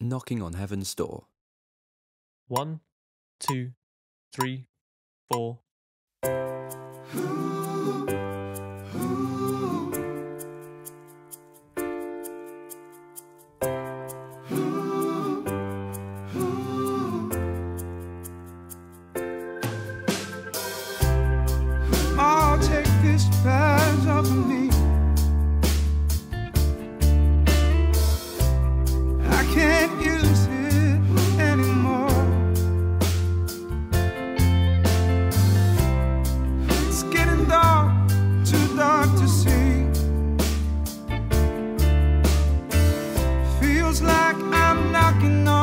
knocking on heaven's door. One, two, three, four. like I'm knocking on